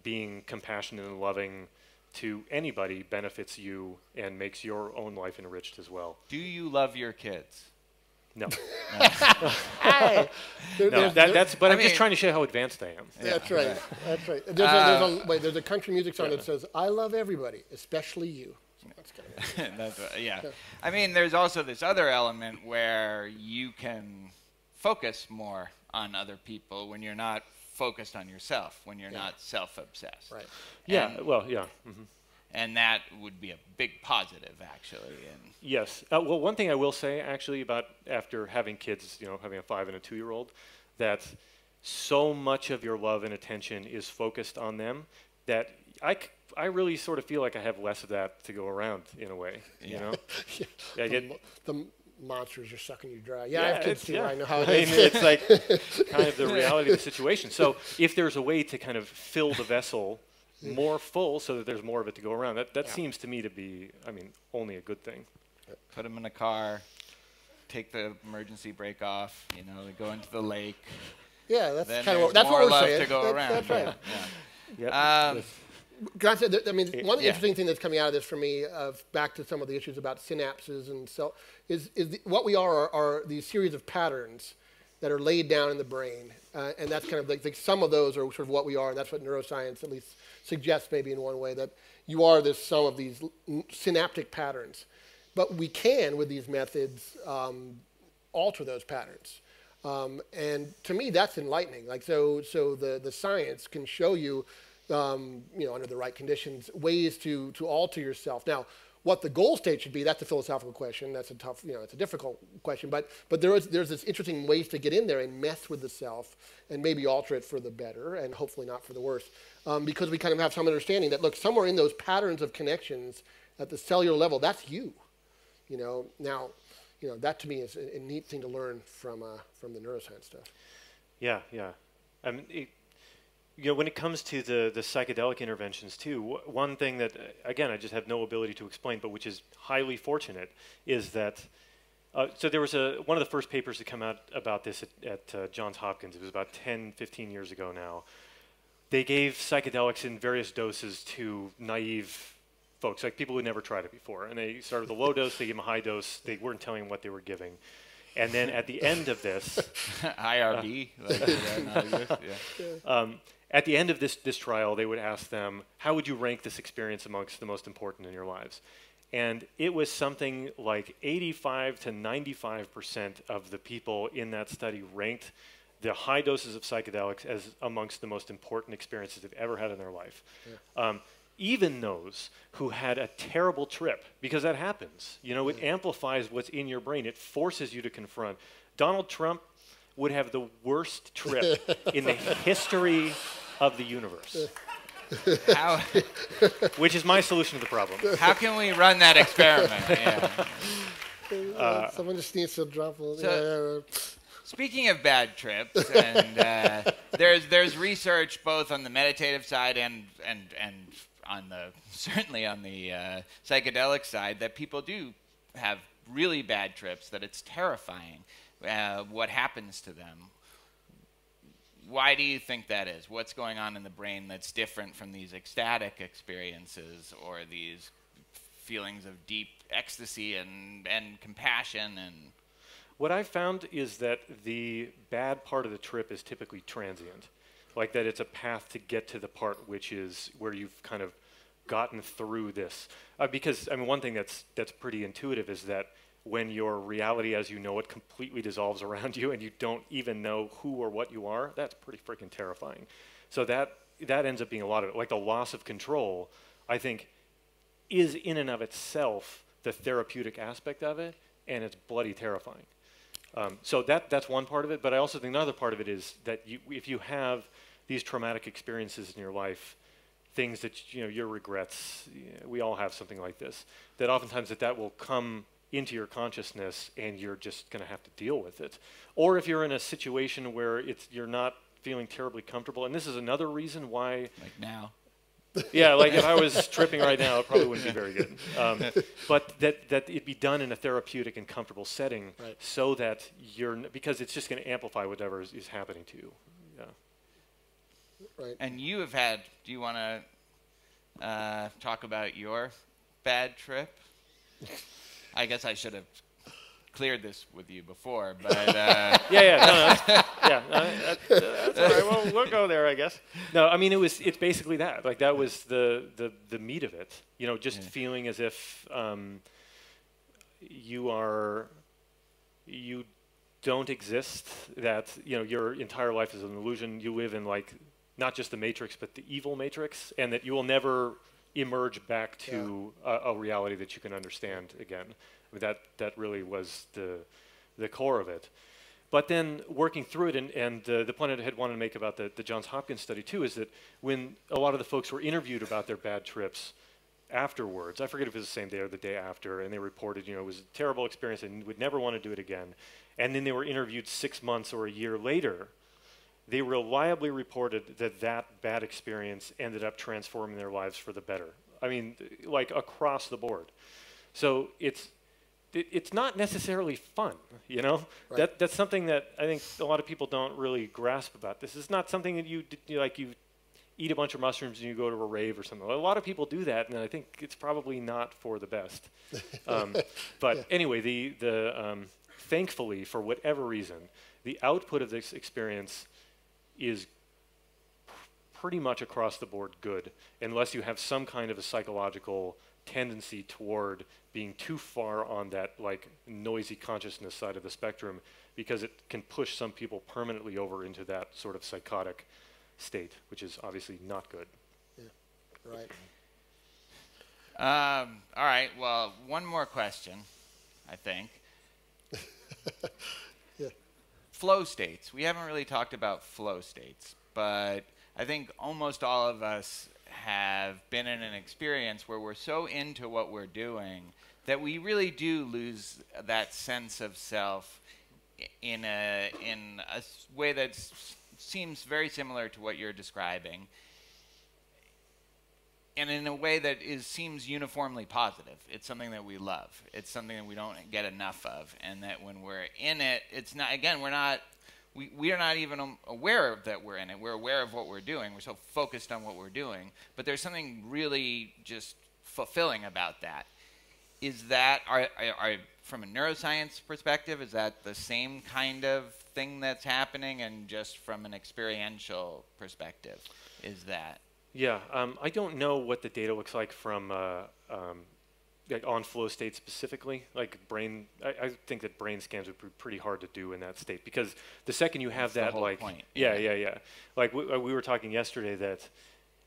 being compassionate and loving to anybody benefits you and makes your own life enriched as well. Do you love your kids? No. hey. no, that, that's. But I am just trying to show how advanced I am. Yeah. That's right. That's right. There's, uh, a, there's, a, wait, there's a country music song yeah. that says, "I love everybody, especially you." That's kind of that's what, yeah. I mean, there's also this other element where you can focus more on other people when you're not focused on yourself when you're yeah. not self-obsessed. Right. Yeah. And well, yeah. Mm-hmm. and that would be a big positive, actually. And Yes. Uh, well, one thing I will say actually about after having kids, you know, having a five and a two year old, that so much of your love and attention is focused on them that I, c- I really sort of feel like I have less of that to go around in a way, you Yeah. know? Yeah, the, the monsters are sucking you dry. Yeah, I have kids it's- too. yeah. I know how it I mean, it's like kind of the reality of the situation. So if there's a way to kind of fill the vessel more full so that there's more of it to go around, that, that Yeah. seems to me to be, I mean, only a good thing. put them in a car, take the emergency brake off. You know, they go into the lake. yeah, that's Then kind of there's what, that's more what we're love saying. to go That's- around. That's right. Yeah, Yep. Um, Can I say that- I mean, one yeah. interesting thing that's coming out of this for me, of back to some of the issues about synapses and cell, is, is the, what we are, are are these series of patterns that are laid down in the brain, uh, and that's kind of like, like some of those are sort of what we are, and that's what neuroscience at least suggests, maybe in one way, that you are this sum of these synaptic patterns. But we can, with these methods, um, alter those patterns. Um, and to me, that's enlightening. Like so, so the, the science can show you, um, you know, under the right conditions, ways to to alter yourself. Now, what the goal state should be, that's a philosophical question. That's a tough, you know, it's a difficult question. But but there is there's this interesting ways to get in there and mess with the self and maybe alter it for the better and hopefully not for the worse, um, because we kind of have some understanding that look somewhere in those patterns of connections at the cellular level, that's you. You know, now, you know, that to me is a, a neat thing to learn from uh, from the neuroscience stuff. Yeah, yeah. I mean, it, you know, when it comes to the, the psychedelic interventions too, w- one thing that, uh, again, I just have no ability to explain, but which is highly fortunate, is that, uh, so there was a, one of the first papers to come out about this at, at uh, Johns Hopkins, it was about 10, 15 years ago now. They gave psychedelics in various doses to naive folks, like people who never tried it before. And they started with a low dose, they gave them a high dose, they weren't telling them what they were giving. And then at the end of this, IRB. like, is that yeah. um, at the end of this, this trial, they would ask them, how would you rank this experience amongst the most important in your lives? And it was something like 85 to 95% of the people in that study ranked the high doses of psychedelics as amongst the most important experiences they've ever had in their life. Um, even those who had a terrible trip, because that happens. You know, it amplifies what's in your brain. It forces you to confront. Donald Trump would have the worst trip in the history of the universe, How, which is my solution to the problem. how can we run that experiment? Yeah. Uh, Someone just needs to drop a so- yeah, Speaking of bad trips, and uh, there's there's research both on the meditative side and and and on the certainly on the uh, psychedelic side that people do have really bad trips. That it's terrifying uh, what happens to them. Why do you think that is? What's going on in the brain that's different from these ecstatic experiences or these feelings of deep ecstasy and, and compassion and What I've found is that the bad part of the trip is typically transient. Like that it's a path to get to the part which is where you've kind of gotten through this. Uh, because, I mean, one thing that's, that's pretty intuitive is that when your reality as you know it completely dissolves around you and you don't even know who or what you are, that's pretty freaking terrifying. So that, that ends up being a lot of it. Like the loss of control, I think, is in and of itself the therapeutic aspect of it, and it's bloody terrifying. Um, so that that's one part of it, but I also think another part of it is that you, if you have these traumatic experiences in your life, things that you know your regrets, yeah, we all have something like this. That oftentimes that that will come into your consciousness, and you're just going to have to deal with it. Or if you're in a situation where it's you're not feeling terribly comfortable, and this is another reason why like now. yeah, like if I was tripping right now, it probably wouldn't be very good. Um, but that that it be done in a therapeutic and comfortable setting, Right. so that you're n- because it's just going to amplify whatever is, is happening to you. Yeah. right. And you have had. Do you want to uh, talk about your bad trip? I guess I should have cleared this with you before, but uh, Yeah, yeah, no, no, that's, yeah, no, that, that's all right. Well, we'll go there, I guess. No, I mean it was it's basically that. Like that was the the the meat of it. You know, just Yeah. feeling as if um, you are you don't exist. That you know your entire life is an illusion. You live in like not just the matrix, but the evil matrix, and that you will never emerge back to a, a reality that you can understand again. I mean, that that really was the the core of it. But then working through it, and, and uh, the point I had wanted to make about the, the Johns Hopkins study too is that when a lot of the folks were interviewed about their bad trips afterwards, I forget if it was the same day or the day after, and they reported, you know, it was a terrible experience and would never want to do it again. And then they were interviewed six months or a year later. They reliably reported that that bad experience ended up transforming their lives for the better. I mean, like across the board. So it's it, it's not necessarily fun, you know. Right. That that's something that I think a lot of people don't really grasp about this. It's not something that you, you like you eat a bunch of mushrooms and you go to a rave or something. A lot of people do that, and I think it's probably not for the best. Um, but anyway, the the um, thankfully for whatever reason, the output of this experience is pretty much across the board good, unless you have some kind of a psychological tendency toward being too far on that like noisy consciousness side of the spectrum, because it can push some people permanently over into that sort of psychotic state, which is obviously not good. Yeah, Right. Um, all right. Well, one more question, I think. Flow states. We haven't really talked about flow states, but I think almost all of us have been in an experience where we're so into what we're doing that we really do lose that sense of self in a in a way that seems very similar to what you're describing and in a way that is seems uniformly positive. It's something that we love. It's something that we don't get enough of, and that when we're in it, it's not. Again, we're not. We, we are not even aware of that we're in it. We're aware of what we're doing. We're so focused on what we're doing. But there's something really just fulfilling about that. Is that are, are from a neuroscience perspective? Is that the same kind of thing that's happening, and just from an experiential perspective, is that? Yeah, um, I don't know what the data looks like from uh, um, like on flow state specifically. Like brain, I, I think that brain scans would be pretty hard to do in that state because the second you have That's the that, whole like, point, yeah, yeah. yeah, yeah. Like we, uh, we were talking yesterday that,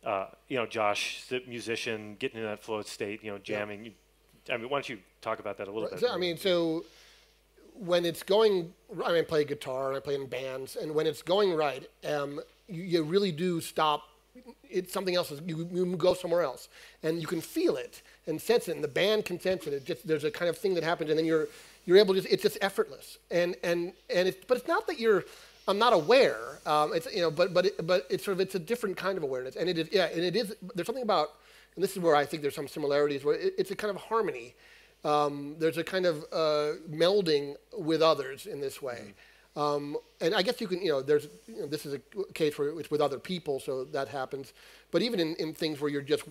uh, you know, Josh, the musician, getting in that flow state, you know, jamming. You, I mean, why don't you talk about that a little bit? So, I mean, so when it's going, I mean, I play guitar and I play in bands, and when it's going right, um, you, you really do stop. It's something else. You, you go somewhere else, and you can feel it and sense it, and the band can sense it. it just, there's a kind of thing that happens, and then you're you're able to. Just, It's just effortless, and and and it's. But it's not that you're. I'm not aware. Um, it's you know, but but it, but it's sort of it's a different kind of awareness, and it is yeah, and it is. There's something about, and this is where I think there's some similarities. Where it, it's a kind of harmony um, there's a kind of uh, melding with others in this way. Um, and I guess you can, you know, there's, you know, this is a case where it's with other people, so that happens. But even in, in things where you're just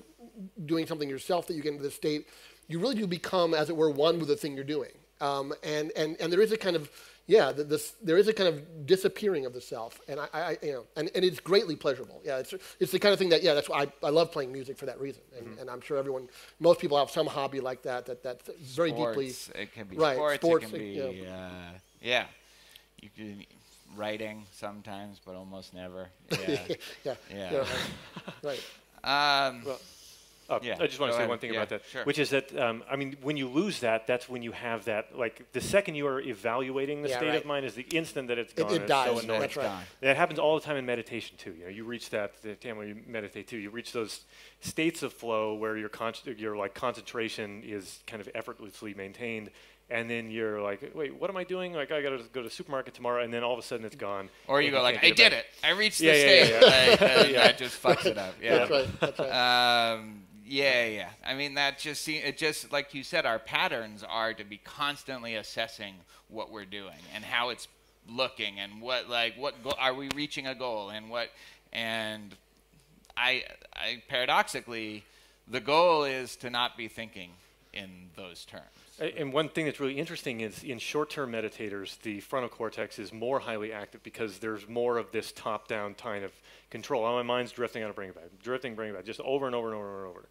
doing something yourself that you get into the state, you really do become, as it were, one with the thing you're doing. Um, and, and, and there is a kind of, yeah, the, this, there is a kind of disappearing of the self. And I, I you know, and, and it's greatly pleasurable. Yeah, it's, it's the kind of thing that, yeah, that's why I, I love playing music for that reason. And, and I'm sure everyone, most people have some hobby like that, that, that's very deeply, sports. It can be Right, sports. sports, it can be it- yeah. uh, yeah. You can writing sometimes, but almost never. Yeah. yeah, Yeah. right. um, Well, Oh, Yeah, I just want to say ahead. one thing Yeah, about that, sure. which is that um, I mean, when you lose that, that's when you have that. Like the second you are evaluating the Yeah, state right. of mind is the instant that it's It- gone. it and it's dies, So annoying. it's right. gone. That happens all the time in meditation too. You know, you reach that the time when you meditate too. You reach those states of flow where your con- your like concentration is kind of effortlessly maintained, and then you're like, wait, what am I doing? Like I got to go to the supermarket tomorrow, and then all of a sudden it's gone. or you go like, I did back." it. I reached Yeah, the yeah, state. yeah, Like, and Yeah. That just fucks it up. Yeah. That's right. That's right. Um, yeah, yeah. I mean, that just see it just like you said, our patterns are to be constantly assessing what we're doing and how it's looking and what like what go- are we reaching a goal and what and I I paradoxically the goal is to not be thinking in those terms. And one thing that's really interesting is in short-term meditators, the frontal cortex is more highly active because there's more of this top-down kind of control. Oh, my mind's drifting, I gotta bring it back, drifting, bring it back, just over and over and over and over.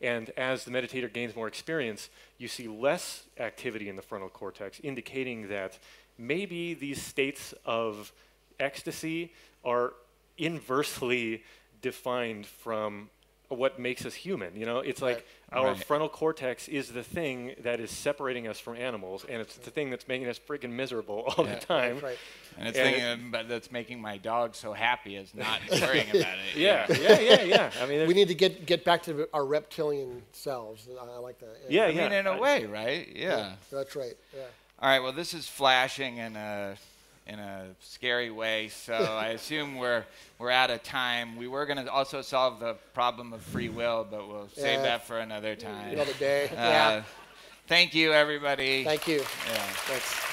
And as the meditator gains more experience, you see less activity in the frontal cortex, indicating that maybe these states of ecstasy are inversely defined from what makes us human. You know, it's like Right. our Right. frontal cortex is the thing that is separating us from animals, and it's the thing that's making us freaking miserable all Yeah. the time. That's right. And it's And thinking, um, that's making my dog so happy is not worrying about it. Yeah, yeah, yeah, yeah. I mean, We need to get get back to our reptilian selves. I, I like that. yeah, yeah. I yeah. mean, in a way, right? Yeah. That's right. Yeah. All right. Well, this is flashing and. a in a scary way. So I assume we're we're out of time. We were going to also solve the problem of free will, but we'll yeah. save that for another time. Another day. Uh, yeah. Thank you, everybody. Thank you. Yeah. Thanks.